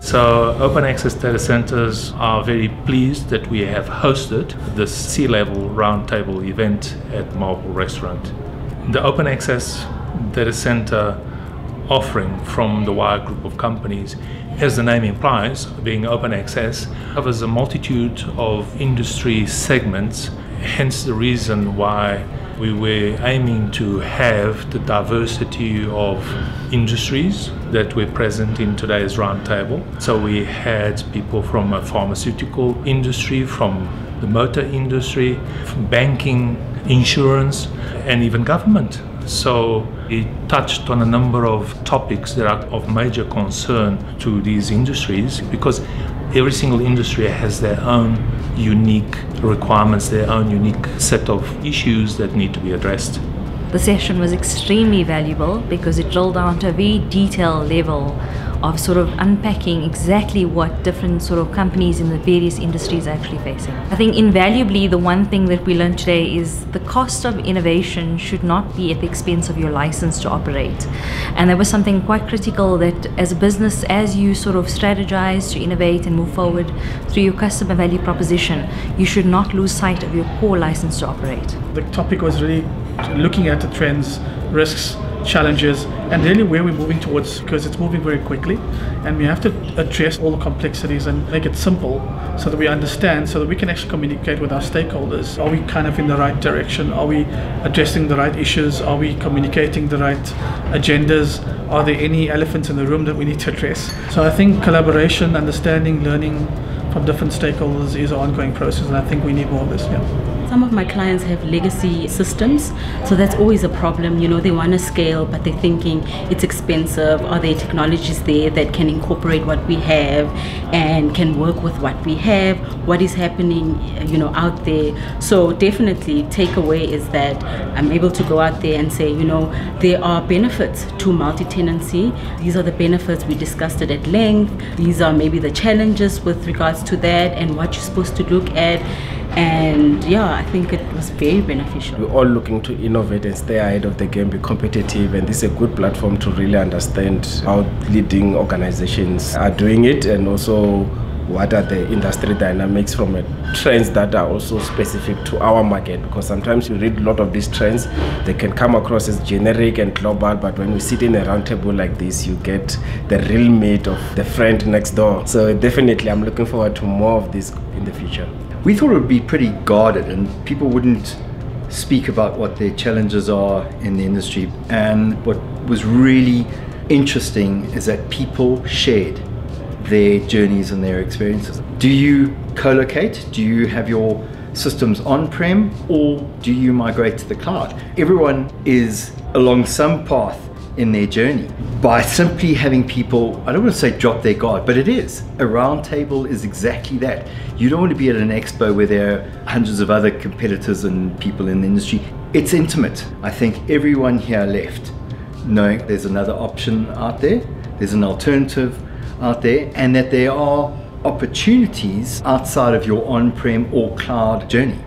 So, Open Access Data Centers are very pleased that we have hosted this C level roundtable event at Marble Restaurant. The Open Access Data Center offering from the WIOCC Group of companies, as the name implies, being open access, covers a multitude of industry segments, hence the reason why we were aiming to have the diversity of industries that were present in today's roundtable. So we had people from a pharmaceutical industry, from the motor industry, banking, insurance, and even government. So it touched on a number of topics that are of major concern to these industries because every single industry has their own unique requirements, their own unique set of issues that need to be addressed. The session was extremely valuable because it drilled down to a very detailed level of sort of unpacking exactly what different sort of companies in the various industries are actually facing. I think invaluably the one thing that we learned today is the cost of innovation should not be at the expense of your license to operate. And that was something quite critical that as a business, as you sort of strategize to innovate and move forward through your customer value proposition, you should not lose sight of your core license to operate. The topic was really looking at the trends, risks, challenges and really where we're moving towards because it's moving very quickly. And we have to address all the complexities and make it simple so that we understand so that we can actually communicate with our stakeholders. Are we kind of in the right direction? Are we addressing the right issues? Are we communicating the right agendas? Are there any elephants in the room that we need to address? So i think collaboration understanding learning from different stakeholders is an ongoing process and i think we need more of this yeah some of my clients have legacy systems, so that's always a problem. You know, they want to scale, but they're thinking it's expensive. Are there technologies there that can incorporate what we have and can work with what we have? What is happening, you know, out there? So definitely, takeaway is that I'm able to go out there and say, you know, there are benefits to multi-tenancy. These are the benefits we discussed it at length. These are maybe the challenges with regards to that and what you're supposed to look at and yeah i think it was very beneficial. We're all looking to innovate and stay ahead of the game be competitive and this is a good platform to really understand how leading organizations are doing it and also what are the industry dynamics from trends that are also specific to our market. Because sometimes you read a lot of these trends they can come across as generic and global but when we sit in a roundtable like this you get the real meat of the friend next door. So definitely i'm looking forward to more of this in the future we thought it would be pretty guarded and people wouldn't speak about what their challenges are in the industry. And what was really interesting is that people shared their journeys and their experiences. Do you co-locate? Do you have your systems on-prem or do you migrate to the cloud? Everyone is along some path in their journey by simply having people, I don't want to say drop their guard, but it is. A roundtable is exactly that. You don't want to be at an expo where there are hundreds of other competitors and people in the industry. It's intimate. I think everyone here left knowing there's another option out there, there's an alternative out there, and that there are opportunities outside of your on-prem or cloud journey.